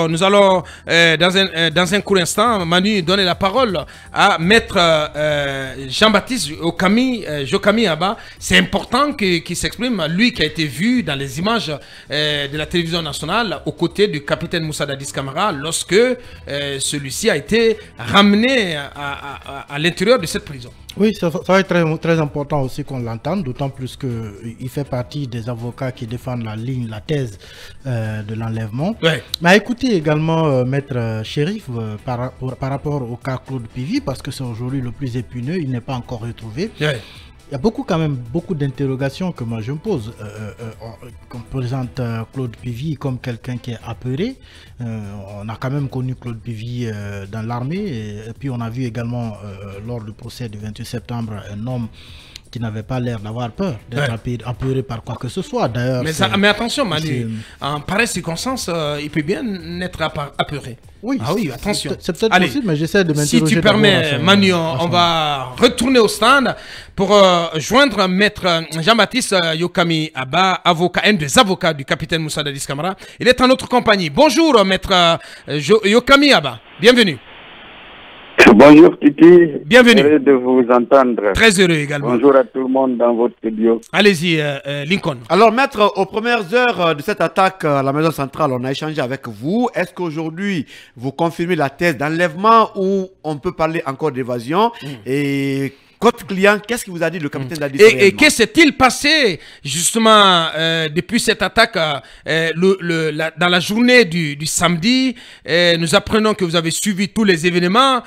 Alors, nous allons, euh, dans, un, euh, dans un court instant, Manu, donner la parole à Maître euh, Jean-Baptiste Okami, Jokami Abba. C'est important qu'il s'exprime, lui qui a été vu dans les images de la télévision nationale aux côtés du capitaine Moussa Dadis Kamara lorsque celui-ci a été ramené à, à, à l'intérieur de cette prison. Oui, ça, va être très, très important aussi qu'on l'entende, d'autant plus qu'il fait partie des avocats qui défendent la ligne, la thèse de l'enlèvement. Mais écoutez également euh, Maître euh, Shérif par, par, rapport au cas Claude Pivi, parce que c'est aujourd'hui le plus épineux, il n'est pas encore retrouvé. Il y a beaucoup quand même beaucoup d'interrogations que moi je me pose. Euh, euh, euh on présente Claude Pivy comme quelqu'un qui est apeuré. on a quand même connu Claude Pivy dans l'armée et, puis on a vu également lors du procès du 28 septembre un homme qui n'avait pas l'air d'avoir peur d'être apeuré par quoi que ce soit. D'ailleurs, mais, mais, attention, Manu, en pareille circonstance, il peut bien être apeuré. Oui, ah oui, attention. C'est peut-être possible, mais j'essaie de m'interroger. Si tu permets, Manu, on, va retourner au stand pour euh, joindre maître Jean-Baptiste euh, Yokami Abba, avocat, un des avocats du capitaine Moussa Dadis Kamara. Il est en notre compagnie. Bonjour, maître euh, Yokami Abba. Bienvenue. Bonjour Titi. Bienvenue. Heureux de vous entendre. Très heureux également. Bonjour à tout le monde dans votre studio. Allez-y, euh, euh, Lincoln. Alors, maître, aux premières heures de cette attaque à la maison centrale, on a échangé avec vous. Est-ce qu'aujourd'hui, vous confirmez la thèse d'enlèvement ou on peut parler encore d'évasion? Mm. Et votre client, qu'est-ce qu'il vous a dit, le capitaine mm. Dadis Et, et qu'est-ce s'est-il passé, justement, euh, depuis cette attaque euh, le, dans la journée du, samedi euh, Nous apprenons que vous avez suivi tous les événements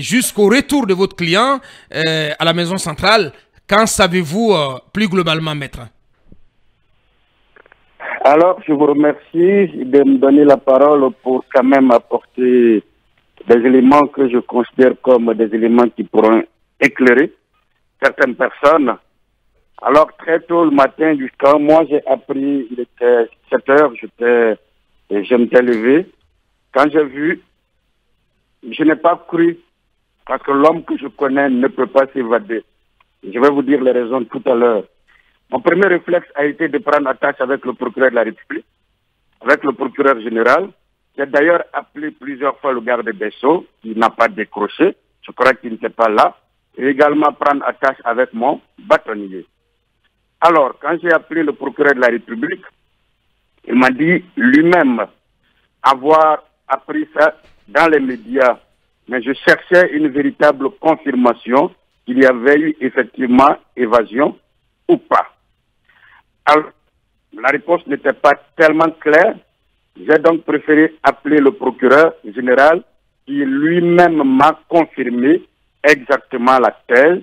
jusqu'au retour de votre client à la maison centrale. Qu'en savez-vous plus globalement, maître? Alors, je vous remercie de me donner la parole pour quand même apporter des éléments que je considère comme des éléments qui pourront éclairer certaines personnes. Alors très tôt le matin, jusqu'à moi j'ai appris, il était 7 heures, j'étais, je m'étais levé. Quand j'ai vu, je n'ai pas cru, parce que l'homme que je connais ne peut pas s'évader. Je vais vous dire les raisons tout à l'heure. Mon premier réflexe a été de prendre attache avec le procureur de la République, avec le procureur général. J'ai d'ailleurs appelé plusieurs fois le garde des Sceaux, qui n'a pas décroché. Je crois qu'il n'était pas là et également prendre attache avec mon bâtonnier. Alors, quand j'ai appelé le procureur de la République, il m'a dit lui-même avoir appris ça dans les médias, mais je cherchais une véritable confirmation qu'il y avait eu effectivement évasion ou pas. Alors, la réponse n'était pas tellement claire. J'ai donc préféré appeler le procureur général qui lui-même m'a confirmé exactement la thèse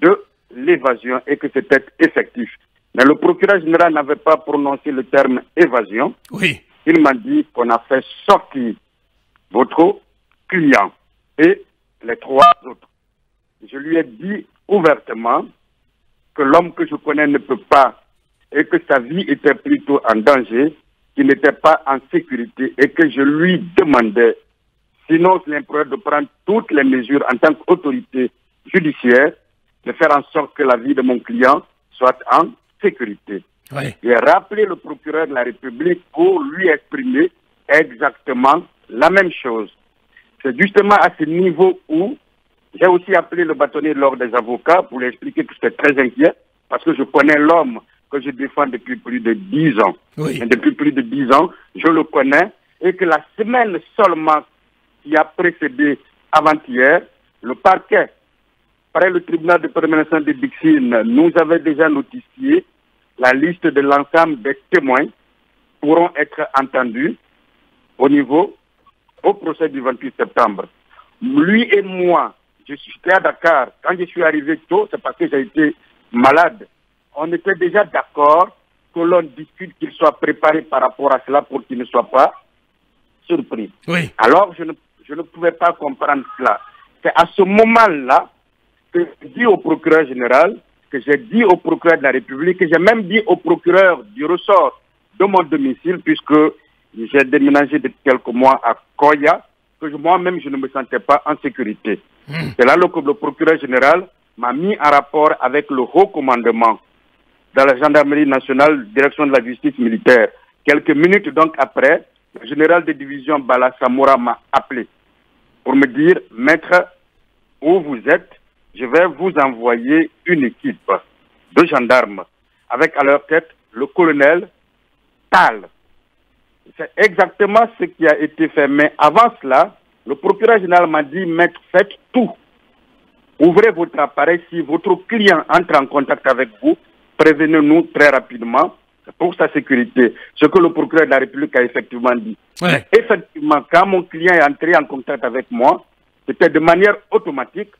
de l'évasion et que c'était effectif. Mais le procureur général n'avait pas prononcé le terme évasion. Oui. Il m'a dit qu'on a fait sortir votre client et les trois autres. Je lui ai dit ouvertement que l'homme que je connais ne peut pas et que sa vie était plutôt en danger, qu'il n'était pas en sécurité et que je lui demandais Sinon, c'est l'improbe de prendre toutes les mesures en tant qu'autorité judiciaire, de faire en sorte que la vie de mon client soit en sécurité. Oui. J'ai rappelé le procureur de la République pour lui exprimer exactement la même chose. C'est justement à ce niveau où j'ai aussi appelé le bâtonnier de l'ordre des avocats pour lui expliquer que j'étais très inquiet parce que je connais l'homme que je défends depuis plus de dix ans. Oui. Et depuis plus de dix ans, je le connais et que la semaine seulement qui a précédé avant-hier, le parquet, près le tribunal de permanence de Dixine, nous avait déjà notifié la liste de l'ensemble des témoins pourront être entendus au niveau, au procès du 28 septembre. Lui et moi, je suis à Dakar. Quand je suis arrivé tôt, c'est parce que j'ai été malade. On était déjà d'accord que l'on discute qu'il soit préparé par rapport à cela pour qu'il ne soit pas surpris. Oui. Alors, je ne je ne pouvais pas comprendre cela. C'est à ce moment-là que j'ai dit au procureur général, que j'ai dit au procureur de la République, que j'ai même dit au procureur du ressort de mon domicile, puisque j'ai déménagé depuis quelques mois à Koya, que moi-même je ne me sentais pas en sécurité. Hmm. C'est là que le procureur général m'a mis en rapport avec le haut commandement de la gendarmerie nationale, direction de la justice militaire. Quelques minutes donc après, le général de division Bala Samoura m'a appelé pour me dire, maître, où vous êtes, je vais vous envoyer une équipe de gendarmes avec à leur tête le colonel Tal. C'est exactement ce qui a été fait. Mais avant cela, le procureur général m'a dit, maître, faites tout. Ouvrez votre appareil. Si votre client entre en contact avec vous, prévenez-nous très rapidement pour sa sécurité. Ce que le procureur de la République a effectivement dit. effectivement, quand mon client est entré en contact avec moi, c'était de manière automatique.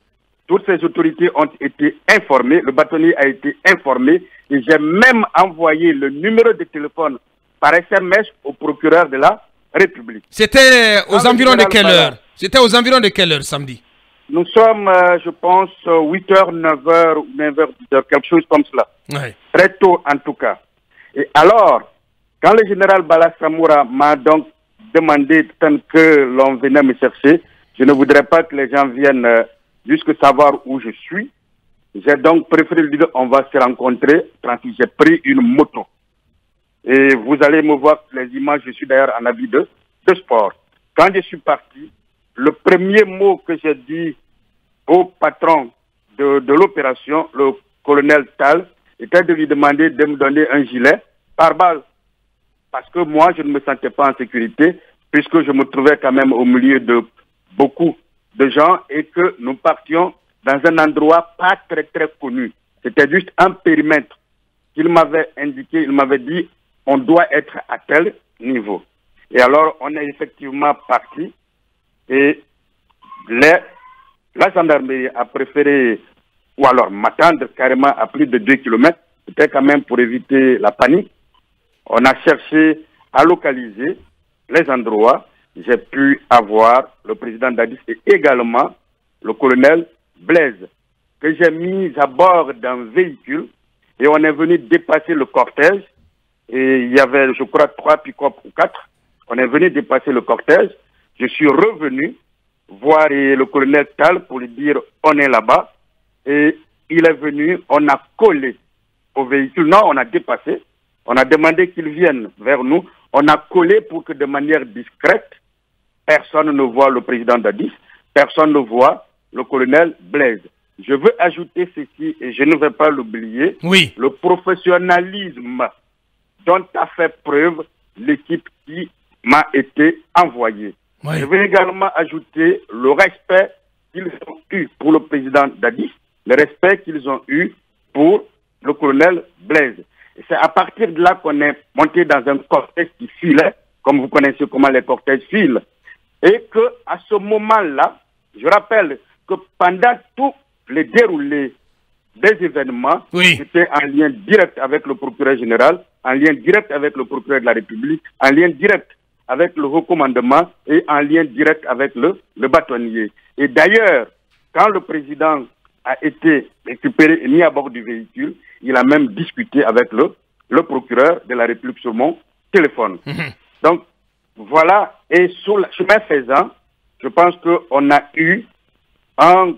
Toutes ces autorités ont été informées, le bâtonnier a été informé et j'ai même envoyé le numéro de téléphone par SMS au procureur de la République. C'était aux environs de quelle heure? C'était aux environs de quelle heure samedi? Nous sommes, euh, je pense, 8h, 9h, 9h, 10h, quelque chose comme cela. Très tôt en tout cas. Et alors, quand le général Bala Samoura m'a donc demandé tant que l'on venait me chercher, je ne voudrais pas que les gens viennent euh, jusque savoir où je suis. J'ai donc préféré dire on va se rencontrer. J'ai pris une moto. Et vous allez me voir les images, je suis d'ailleurs en habit de, sport. Quand je suis parti, le premier mot que j'ai dit au patron de l'opération, le colonel Tal, était de lui demander de me donner un gilet par balle. Parce que moi, je ne me sentais pas en sécurité, puisque je me trouvais quand même au milieu de beaucoup de gens et que nous partions dans un endroit pas très très connu. C'était juste un périmètre qu'il m'avait indiqué, il m'avait dit on doit être à tel niveau. Et alors on est effectivement parti et la gendarmerie a préféré ou alors m'attendre carrément à plus de 2 km, c'était quand même pour éviter la panique. On a cherché à localiser les endroits. J'ai pu avoir le président Dadis et également le colonel Blaise, que j'ai mis à bord d'un véhicule et on est venu dépasser le cortège. Et il y avait, je crois, trois pick-up ou quatre. On est venu dépasser le cortège. Je suis revenu voir le colonel Tal pour lui dire on est là-bas. Et il est venu, on a collé au véhicule. Non, on a dépassé. On a demandé qu'il vienne vers nous. On a collé pour que de manière discrète, personne ne voit le président Dadis, personne ne voit le colonel Blaise. Je veux ajouter ceci, et je ne vais pas l'oublier, oui. le professionnalisme dont a fait preuve l'équipe qui m'a été envoyée. Je veux également ajouter le respect qu'ils ont eu pour le président Dadis, le respect qu'ils ont eu pour le colonel Blaise. C'est à partir de là qu'on est monté dans un cortège qui filait, comme vous connaissez comment les cortèges filent, et que à ce moment-là, je rappelle que pendant tous les déroulés des événements, j'étais en lien direct avec le procureur général, en lien direct avec le procureur de la République, en lien direct avec le recommandement et en lien direct avec le, le bâtonnier. Et d'ailleurs, quand le président a été récupéré et mis à bord du véhicule, il a même discuté avec le, le procureur de la République sur mon téléphone. Mhm. Donc, voilà. Et sur le chemin faisant, je pense qu'on a eu un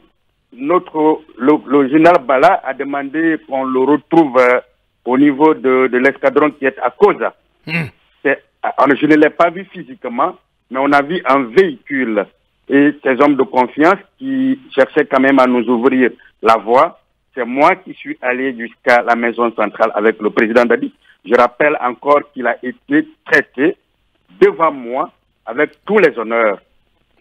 notre, le, général Bala a demandé qu'on le retrouve euh, au niveau de, de l'escadron qui est à Cosa. Mhm. Je ne l'ai pas vu physiquement, mais on a vu un véhicule et ces hommes de confiance qui cherchaient quand même à nous ouvrir la voie c'est moi qui suis allé jusqu'à la maison centrale avec le président Dadi. Je rappelle encore qu'il a été traité devant moi avec tous les honneurs.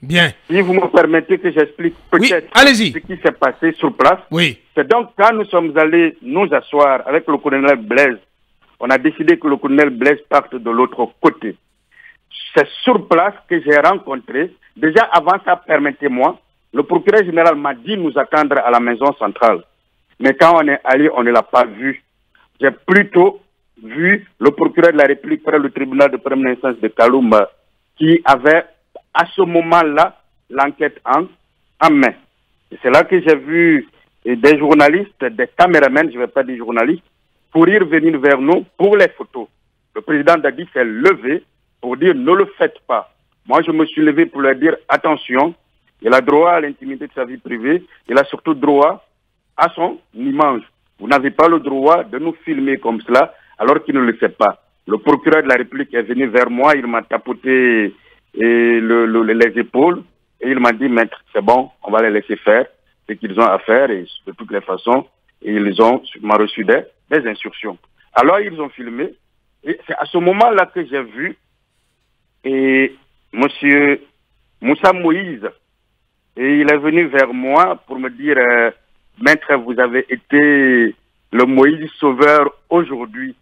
Bien. Si vous me permettez que j'explique peut-être ce qui s'est passé sur place. Oui. C'est donc quand nous sommes allés nous asseoir avec le colonel Blaise, on a décidé que le colonel Blaise parte de l'autre côté. C'est sur place que j'ai rencontré, déjà avant ça, permettez-moi, le procureur général m'a dit nous attendre à la maison centrale. Mais quand on est allé, on ne l'a pas vu. J'ai plutôt vu le procureur de la République près le tribunal de première instance de Kaloum qui avait à ce moment-là l'enquête en, main. C'est là que j'ai vu des journalistes, des caméramens, je ne vais pas dire journalistes, courir venir vers nous pour les photos. Le président Dadi s'est levé pour dire ne le faites pas. Moi, je me suis levé pour leur dire attention, il a droit à l'intimité de sa vie privée, il a surtout droit à son image. Vous n'avez pas le droit de nous filmer comme cela alors qu'il ne le sait pas. Le procureur de la République est venu vers moi, il m'a tapoté les épaules et il m'a dit, maître, c'est bon, on va les laisser faire ce qu'ils ont à faire et de toutes les façons, ils ont m'a reçu des, des instructions. Alors ils ont filmé et c'est à ce moment-là que j'ai vu et Monsieur Moussa Moïse et il est venu vers moi pour me dire, euh, maître, vous avez été le Moïse sauveur aujourd'hui.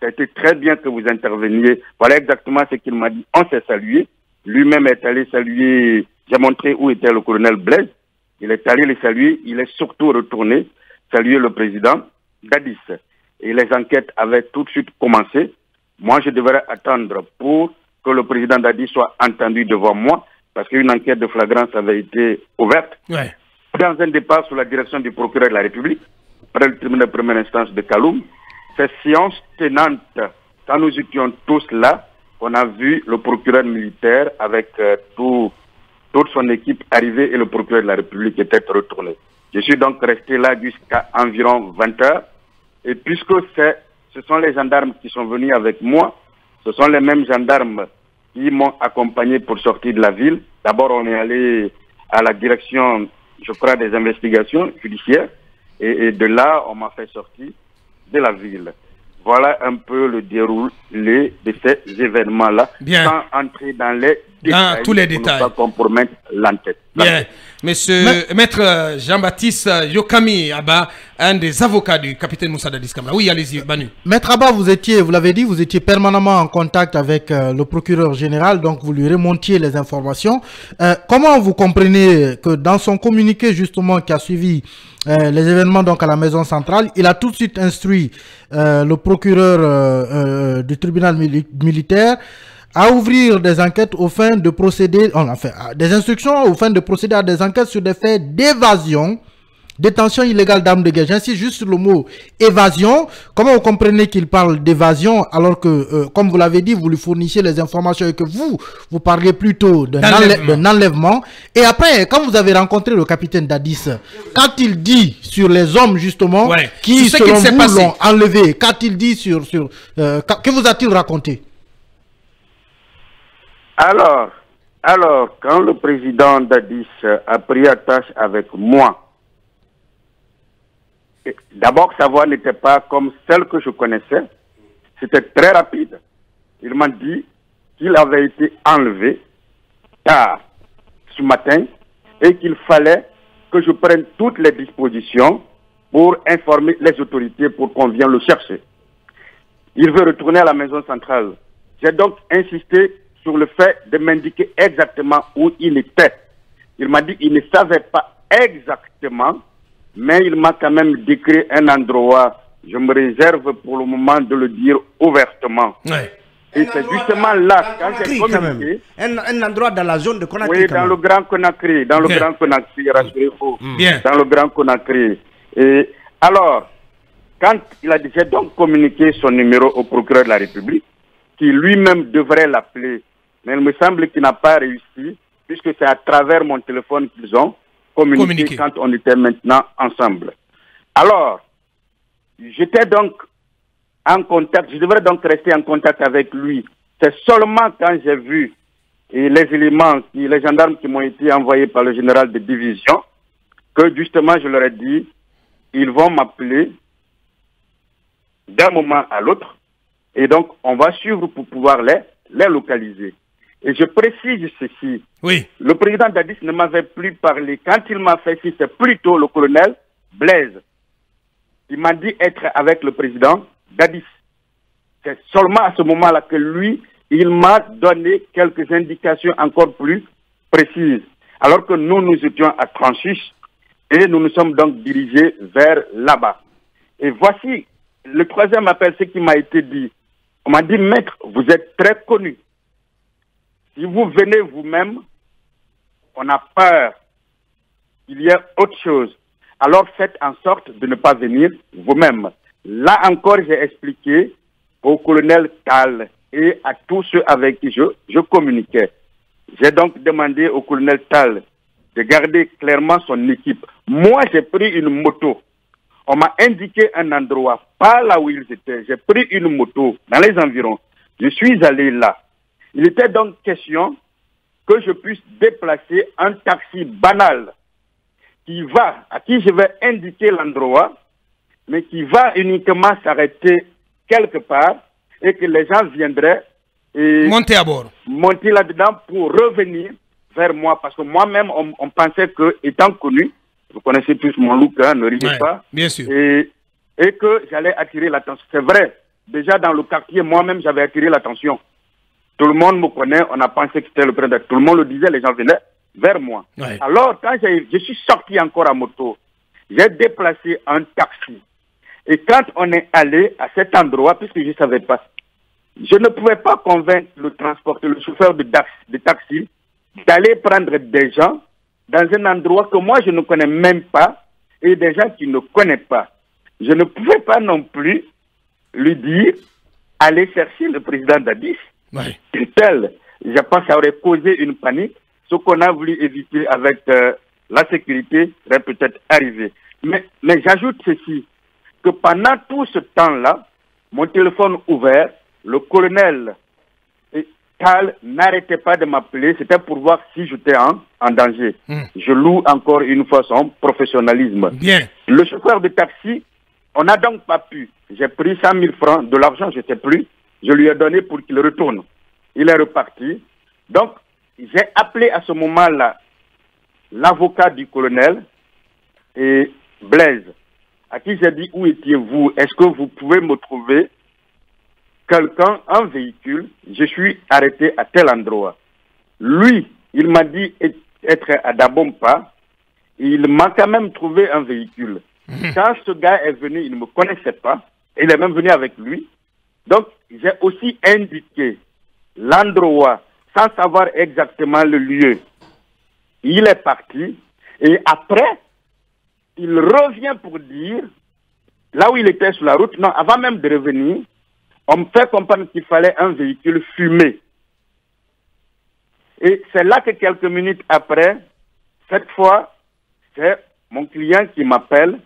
Ça a été très bien que vous interveniez. Voilà exactement ce qu'il m'a dit. On s'est salué. Lui-même est allé saluer. J'ai montré où était le colonel Blaise. Il est allé le saluer. Il est surtout retourné saluer le président Dadis. Et les enquêtes avaient tout de suite commencé. Moi, je devrais attendre pour que le président Dadis soit entendu devant moi, parce qu'une enquête de flagrance avait été ouverte. Dans un départ sous la direction du procureur de la République, après le tribunal de première instance de Kaloum, ces séances tenantes, quand nous étions tous là, on a vu le procureur militaire avec euh, tout, toute son équipe arriver et le procureur de la République était retourné. Je suis donc resté là jusqu'à environ 20 heures. Et puisque ce sont les gendarmes qui sont venus avec moi, ce sont les mêmes gendarmes qui m'ont accompagné pour sortir de la ville. D'abord, on est allé à la direction, je crois, des investigations judiciaires. Et, de là, on m'a fait sortir de la ville. Voilà un peu le déroulé de ces événements-là, sans entrer dans les détails, tous les détails. Pour ne pas compromettre l'enquête. Bien. Monsieur, Maître Jean-Baptiste Yokami Abba, un des avocats du capitaine Moussa Dadis Oui, allez-y, Banu. Maître Abba, vous étiez, vous l'avez dit, vous étiez permanemment en contact avec euh, le procureur général, donc vous lui remontiez les informations. Euh, comment vous comprenez que dans son communiqué, justement, qui a suivi euh, les événements donc à la maison centrale, il a tout de suite instruit le procureur du tribunal militaire à ouvrir des enquêtes au fin de procéder, enfin, des instructions au fin de procéder à des enquêtes sur des faits d'évasion, détention illégale d'armes de guerre. J'insiste juste sur le mot évasion. Comment vous comprenez qu'il parle d'évasion alors que, euh, comme vous l'avez dit, vous lui fournissiez les informations et que vous, vous parliez plutôt d'un enlèvement. Et après, quand vous avez rencontré le capitaine Dadis, quand il dit sur les hommes justement qui, selon vous, l'ont enlevé, qu'a-t-il dit sur, sur euh, que vous a-t-il raconté? Alors, alors, quand le président Dadis a pris attache avec moi, d'abord sa voix n'était pas comme celle que je connaissais, c'était très rapide. Il m'a dit qu'il avait été enlevé tard ce matin et qu'il fallait que je prenne toutes les dispositions pour informer les autorités pour qu'on vienne le chercher. Il veut retourner à la maison centrale. J'ai donc insisté sur le fait de m'indiquer exactement où il était. Il m'a dit qu'il ne savait pas exactement, mais il m'a quand même décrit un endroit. Je me réserve pour le moment de le dire ouvertement. Et c'est justement là, quand j'ai communiqué... Un, un, endroit dans la zone de Conakry. Oui, dans le Grand Conakry, dans le Grand Conakry, rassurez-vous. Dans le Grand Conakry. Et alors, quand il a dit, j'ai donc communiqué son numéro au procureur de la République, qui lui-même devrait l'appeler mais il me semble qu'il n'a pas réussi, puisque c'est à travers mon téléphone qu'ils ont communiqué, quand on était maintenant ensemble. Alors, j'étais donc en contact, je devrais donc rester en contact avec lui. C'est seulement quand j'ai vu les éléments, les gendarmes qui m'ont été envoyés par le général de division, que justement je leur ai dit, ils vont m'appeler d'un moment à l'autre, et donc on va suivre pour pouvoir les, les localiser. Et je précise ceci. Oui. Le président Dadis ne m'avait plus parlé. Quand il m'a fait ci, c'est plutôt le colonel Blaise. Il m'a dit être avec le président Dadis. C'est seulement à ce moment-là que lui, il m'a donné quelques indications encore plus précises. Alors que nous, nous étions à Tranchis et nous nous sommes donc dirigés vers là-bas. Et voici le troisième appel, ce qui m'a été dit. On m'a dit, maître, vous êtes très connu. Si vous venez vous-même, on a peur qu'il y ait autre chose. Alors faites en sorte de ne pas venir vous-même. Là encore, j'ai expliqué au colonel Tal et à tous ceux avec qui je, je communiquais. J'ai donc demandé au colonel Tal de garder clairement son équipe. Moi, j'ai pris une moto. On m'a indiqué un endroit, pas là où ils étaient. J'ai pris une moto dans les environs. Je suis allé là. Il était donc question que je puisse déplacer un taxi banal qui va, à qui je vais indiquer l'endroit, mais qui va uniquement s'arrêter quelque part et que les gens viendraient et monter à bord. Monter là-dedans pour revenir vers moi. Parce que moi-même, on, pensait que, étant connu, vous connaissez tous mon look, hein, ne riez pas. Bien sûr. Et, et que j'allais attirer l'attention. C'est vrai. Déjà dans le quartier, moi-même, j'avais attiré l'attention. Tout le monde me connaît, on a pensé que c'était le président. Tout le monde le disait, les gens venaient vers moi. Alors, quand je suis sorti encore à moto, j'ai déplacé un taxi. Et quand on est allé à cet endroit, puisque je ne savais pas, je ne pouvais pas convaincre le transporteur, le chauffeur de, de taxi, d'aller prendre des gens dans un endroit que moi je ne connais même pas et des gens qui ne connaissent pas. Je ne pouvais pas non plus lui dire aller chercher le président d'Addis. Ouais. Tel, je pense que ça aurait causé une panique. Ce qu'on a voulu éviter avec euh, la sécurité serait peut-être arrivé. Mais, mais j'ajoute ceci, que pendant tout ce temps-là, mon téléphone ouvert, le colonel Tal n'arrêtait pas de m'appeler, c'était pour voir si j'étais en, en, danger. Hmm. Je loue encore une fois son professionnalisme. Bien. Le chauffeur de taxi, on n'a donc pas pu. J'ai pris 100 000 francs, de l'argent, je ne sais plus. Je lui ai donné pour qu'il retourne. Il est reparti. Donc, j'ai appelé à ce moment-là l'avocat du colonel et Blaise, à qui j'ai dit où étiez-vous? Est-ce que vous pouvez me trouver quelqu'un, un véhicule, je suis arrêté à tel endroit. Lui, il m'a dit être à Dabompa, il m'a quand même trouvé un véhicule. Mhm. Quand ce gars est venu, il ne me connaissait pas, il est même venu avec lui. Donc, j'ai aussi indiqué l'endroit sans savoir exactement le lieu. Il est parti et après, il revient pour dire, là où il était sur la route, non, avant même de revenir, on me fait comprendre qu'il fallait un véhicule fumé. Et c'est là que quelques minutes après, cette fois, c'est mon client qui m'appelle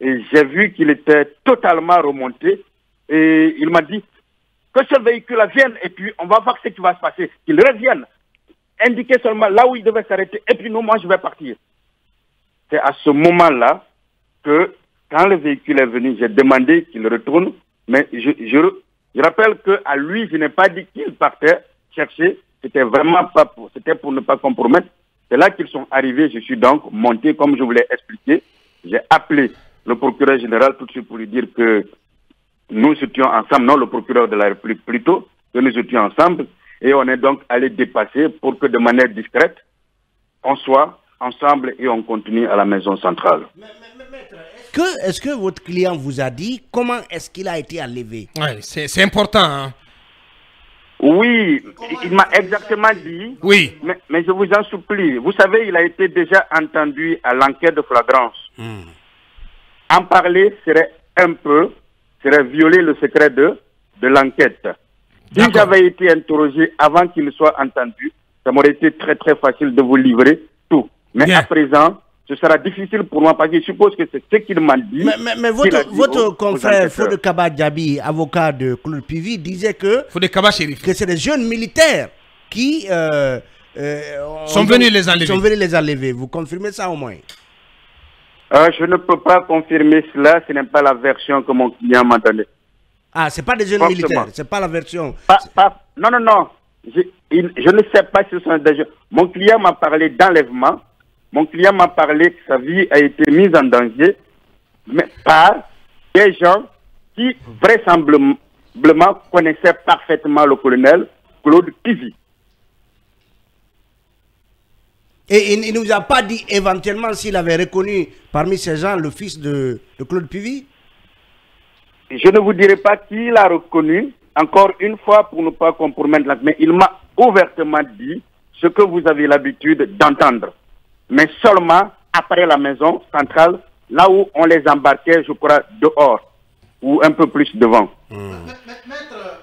et j'ai vu qu'il était totalement remonté et il m'a dit que ce véhicule vienne et puis on va voir ce qui va se passer. Qu'il revienne, indiquer seulement là où il devait s'arrêter et puis nous, moi, je vais partir. C'est à ce moment-là que quand le véhicule est venu, j'ai demandé qu'il retourne, mais je, je, je rappelle qu'à lui, je n'ai pas dit qu'il partait chercher. C'était vraiment pas pour, c'était pour ne pas compromettre. C'est là qu'ils sont arrivés. Je suis donc monté, comme je vous l'ai expliqué. J'ai appelé le procureur général tout de suite pour lui dire que nous étions ensemble, non le procureur de la République plutôt, que nous étions ensemble. Et on est donc allé dépasser pour que de manière discrète, on soit ensemble et on continue à la maison centrale est-ce que votre client vous a dit comment est-ce qu'il a été enlevé? Ouais, C'est important. Hein. Oui, il m'a exactement dit. Oui. Mais, je vous en supplie. Vous savez, il a été déjà entendu à l'enquête de flagrance. Hmm. En parler serait un peu, serait violer le secret de, de l'enquête. Si j'avais été interrogé avant qu'il soit entendu, ça m'aurait été très très facile de vous livrer tout. Mais à présent, ce sera difficile pour moi parce que je suppose que c'est ce qu'il m'a dit. Mais, votre, votre confrère Fode Kaba Djabi, avocat de Claude Pivi, disait que, que c'est des jeunes militaires qui euh, euh, sont, venus les enlever. sont venus les enlever. Vous confirmez ça au moins? Euh, Je ne peux pas confirmer cela. Ce n'est pas la version que mon client m'a donnée. Ah, ce n'est pas des jeunes militaires. Ce n'est pas la version. non, non, non. Je, je ne sais pas si ce sont des jeunes. Mon client m'a parlé d'enlèvement mon client m'a parlé que sa vie a été mise en danger mais par des gens qui vraisemblablement connaissaient parfaitement le colonel Claude Pivi. Et il ne nous a pas dit éventuellement s'il avait reconnu parmi ces gens le fils de, Claude Pivi Je ne vous dirai pas qui l'a reconnu, encore une fois pour ne pas compromettre, mais il m'a ouvertement dit ce que vous avez l'habitude d'entendre mais seulement après la maison centrale, là où on les embarquait, je crois, dehors ou un peu plus devant. Euh,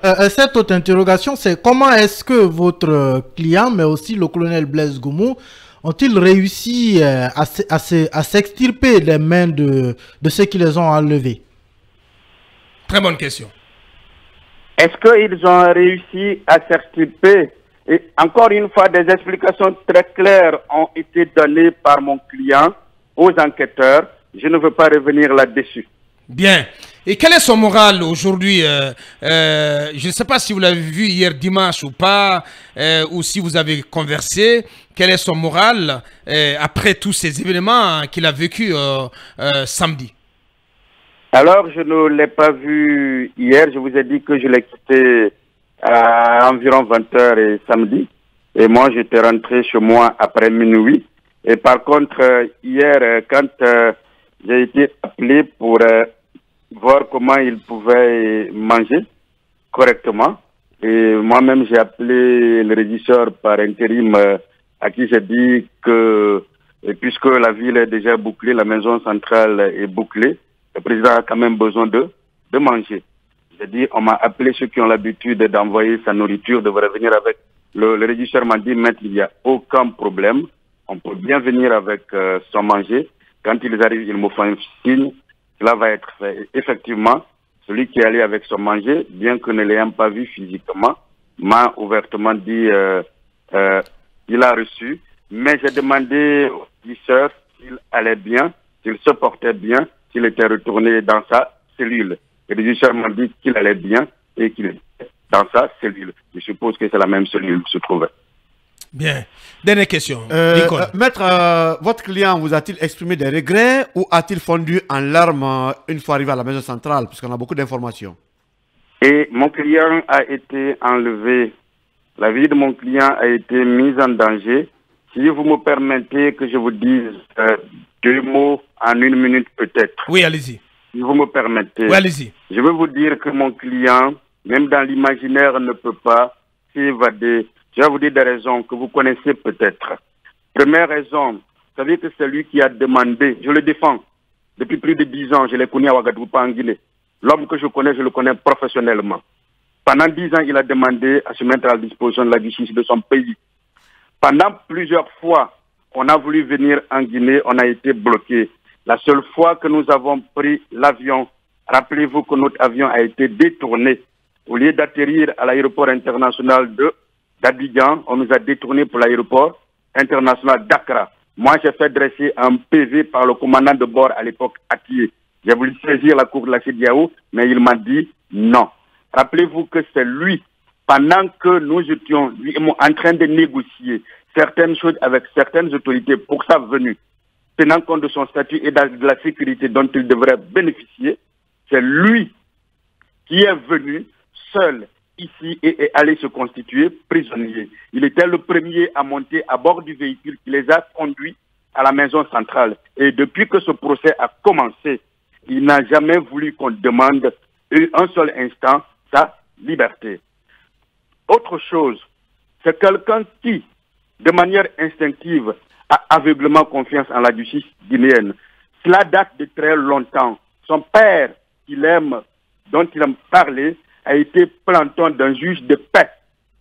euh, cette autre interrogation, c'est comment est-ce que votre client, mais aussi le colonel Blaise Goumou, ont-ils réussi euh, à, s'extirper des mains de, de ceux qui les ont enlevés? Très bonne question. Est-ce qu'ils ont réussi à s'extirper? Et encore une fois, des explications très claires ont été données par mon client aux enquêteurs. Je ne veux pas revenir là-dessus. Bien. Et quel est son moral aujourd'hui euh, euh, Je ne sais pas si vous l'avez vu hier dimanche ou pas, euh, ou si vous avez conversé. Quel est son moral après tous ces événements qu'il a vécu samedi? Alors, je ne l'ai pas vu hier. Je vous ai dit que je l'ai quitté à environ 20h et samedi. Et moi, j'étais rentré chez moi après minuit. Et par contre, hier, quand j'ai été appelé pour voir comment il pouvait manger correctement. Et moi-même, j'ai appelé le régisseur par intérim euh, à qui j'ai dit que, puisque la ville est déjà bouclée, la maison centrale est bouclée, le président a quand même besoin de, de manger. J'ai dit, on m'a appelé ceux qui ont l'habitude d'envoyer sa nourriture, de revenir avec. Le, le régisseur m'a dit, maître, il n'y a aucun problème. On peut bien venir avec euh, son manger. Quand ils arrivent, ils me font un signe cela va être fait. Effectivement, celui qui est allé avec son manger, bien que ne l'ayant pas vu physiquement, m'a ouvertement dit euh, euh, il a reçu. Mais j'ai demandé au régisseur s'il allait bien, s'il se portait bien, s'il était retourné dans sa cellule. Le régisseur m'a dit qu'il allait bien et qu'il était dans sa cellule. Je suppose que c'est la même cellule où se trouvait. Bien. Dernière question. Euh, euh, maître, euh, votre client vous a-t-il exprimé des regrets ou a-t-il fondu en larmes une fois arrivé à la maison centrale? Puisqu'on a beaucoup d'informations. Et mon client a été enlevé. La vie de mon client a été mise en danger. Si vous me permettez que je vous dise deux mots en une minute peut-être. Oui, allez-y. Si vous me permettez. Oui, allez-y. Je veux vous dire que mon client, même dans l'imaginaire, ne peut pas s'évader je vais vous dire des raisons que vous connaissez peut-être. Première raison, vous savez que c'est lui qui a demandé, je le défends, depuis plus de dix ans, je l'ai connu à Ouagadougou, en Guinée. L'homme que je connais, je le connais professionnellement. Pendant dix ans, il a demandé à se mettre à la disposition de la justice de son pays. Pendant plusieurs fois, on a voulu venir en Guinée, on a été bloqué. La seule fois que nous avons pris l'avion, rappelez-vous que notre avion a été détourné. Au lieu d'atterrir à l'aéroport international de d'Abidjan, on nous a détournés pour l'aéroport international d'Accra. Moi, j'ai fait dresser un PV par le commandant de bord à l'époque, Atié. J'ai voulu saisir la cour de la CDAO, mais il m'a dit non. Rappelez-vous que c'est lui, pendant que nous étions en train de négocier certaines choses avec certaines autorités pour sa venue, tenant compte de son statut et de la sécurité dont il devrait bénéficier, c'est lui qui est venu seul ici et est allé se constituer prisonnier. Il était le premier à monter à bord du véhicule qui les a conduits à la maison centrale. Et depuis que ce procès a commencé, il n'a jamais voulu qu'on demande un seul instant sa liberté. Autre chose, c'est quelqu'un qui, de manière instinctive, a aveuglement confiance en la justice guinéenne. Cela date de très longtemps. Son père, qu'il aime, dont il a parlé, a été planton d'un juge de paix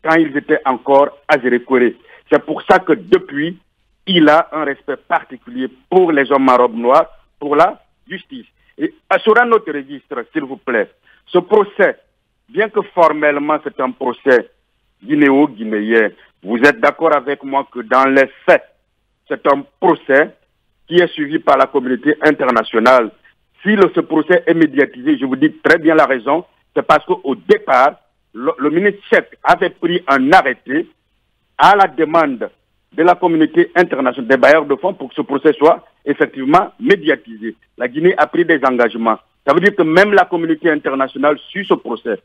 quand ils étaient encore à Zérékoré. C'est pour ça que depuis, il a un respect particulier pour les hommes marobes noirs, pour la justice. Et assurant notre registre, s'il vous plaît, ce procès, bien que formellement c'est un procès guinéo-guinéen, vous êtes d'accord avec moi que dans les faits, c'est un procès qui est suivi par la communauté internationale. Si ce procès est médiatisé, je vous dis très bien la raison, c'est parce qu'au départ, le, ministre chef avait pris un arrêté à la demande de la communauté internationale, des bailleurs de fonds, pour que ce procès soit effectivement médiatisé. La Guinée a pris des engagements. Ça veut dire que même la communauté internationale suit ce procès.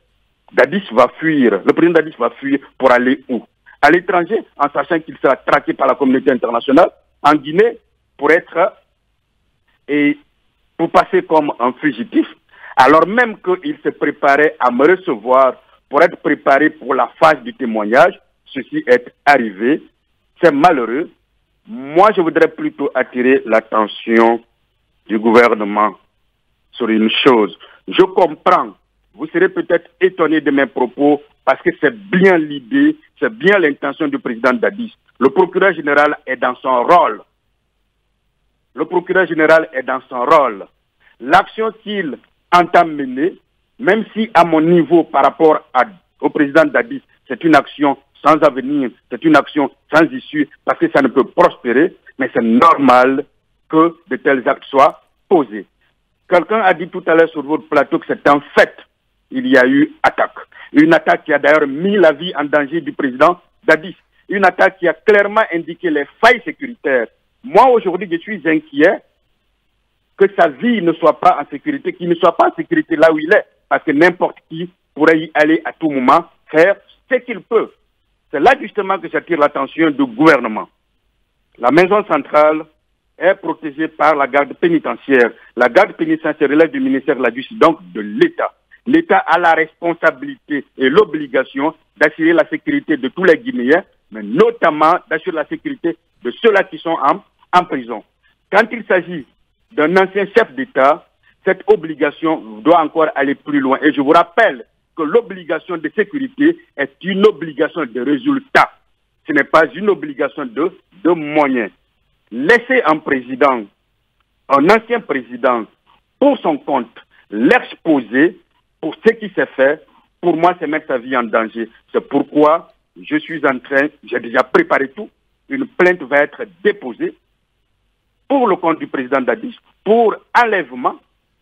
Dadis va fuir, le président Dadis va fuir pour aller où? À l'étranger, en sachant qu'il sera traqué par la communauté internationale, en Guinée, pour être et pour passer comme un fugitif, alors même qu'il se préparait à me recevoir pour être préparé pour la phase du témoignage, ceci est arrivé. C'est malheureux. Moi, je voudrais plutôt attirer l'attention du gouvernement sur une chose. Je comprends. Vous serez peut-être étonné de mes propos parce que c'est bien l'idée, c'est bien l'intention du président Dadis. Le procureur général est dans son rôle. Le procureur général est dans son rôle. L'action qu'il entend mener, même si à mon niveau par rapport au président Dadis, c'est une action sans avenir, c'est une action sans issue, parce que ça ne peut prospérer, mais c'est normal que de tels actes soient posés. Quelqu'un a dit tout à l'heure sur votre plateau que c'est un fait, il y a eu attaque. Une attaque qui a d'ailleurs mis la vie en danger du président Dadis. Une attaque qui a clairement indiqué les failles sécuritaires. Moi, aujourd'hui, je suis inquiet que sa vie ne soit pas en sécurité, qu'il ne soit pas en sécurité là où il est, parce que n'importe qui pourrait y aller à tout moment, faire ce qu'il peut. C'est là justement que j'attire l'attention du gouvernement. La maison centrale est protégée par la garde pénitentiaire. La garde pénitentiaire relève du ministère de la Justice, donc de l'État. L'État a la responsabilité et l'obligation d'assurer la sécurité de tous les Guinéens, mais notamment d'assurer la sécurité de ceux-là qui sont en, en prison. Quand il s'agit d'un ancien chef d'État, cette obligation doit encore aller plus loin. Et je vous rappelle que l'obligation de sécurité est une obligation de résultat. Ce n'est pas une obligation de, de moyens. Laisser un président, un ancien président, pour son compte, l'exposer pour ce qui s'est fait, pour moi, c'est mettre sa vie en danger. C'est pourquoi je suis en train, j'ai déjà préparé tout. Une plainte va être déposée pour le compte du président Dadis, pour enlèvement,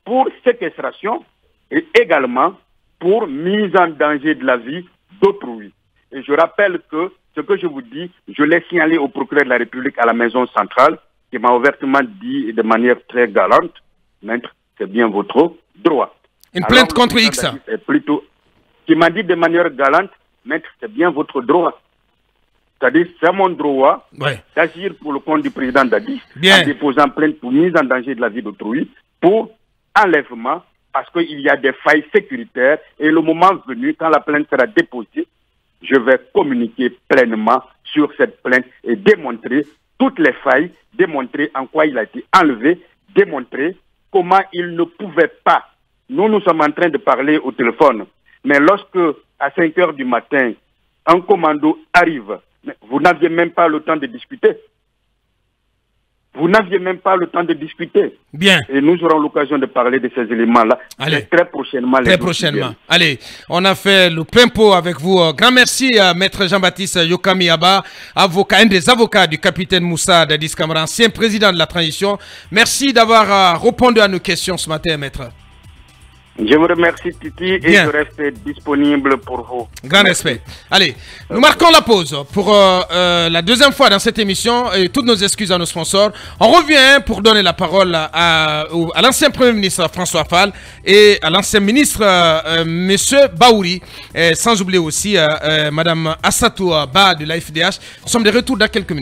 pour séquestration et également pour mise en danger de la vie d'autrui. Et je rappelle que ce que je vous dis, je l'ai signalé au procureur de la République à la maison centrale, qui m'a ouvertement dit de manière très galante, maître, c'est bien votre droit. Une plainte contre X plutôt, Qui m'a dit de manière galante, maître, c'est bien votre droit. C'est-à-dire, c'est mon droit d'agir pour le compte du président Dadis en déposant plainte pour mise en danger de la vie d'autrui, pour enlèvement, parce qu'il y a des failles sécuritaires. Et le moment venu, quand la plainte sera déposée, je vais communiquer pleinement sur cette plainte et démontrer toutes les failles, démontrer en quoi il a été enlevé, démontrer comment il ne pouvait pas. Nous, nous sommes en train de parler au téléphone, mais lorsque, à 5 heures du matin, un commando arrive vous n'aviez même pas le temps de discuter. Vous n'aviez même pas le temps de discuter. Bien. Et nous aurons l'occasion de parler de ces éléments-là très prochainement. Très prochainement. Allez, on a fait le plein pot avec vous. Grand merci à Maître Jean-Baptiste Yokami avocat, un des avocats du capitaine Moussa Dadis Kamara, ancien président de la transition. Merci d'avoir euh, répondu à nos questions ce matin, Maître. Je vous remercie Titi et je reste disponible pour vous. Grand respect. Allez, nous marquons la pause pour euh, euh, la deuxième fois dans cette émission et toutes nos excuses à nos sponsors. On revient pour donner la parole à, l'ancien Premier ministre François Fall et à l'ancien ministre euh, Monsieur Baouri, et sans oublier aussi Madame Assatou Ba de la FDH. Nous sommes de retour dans quelques minutes.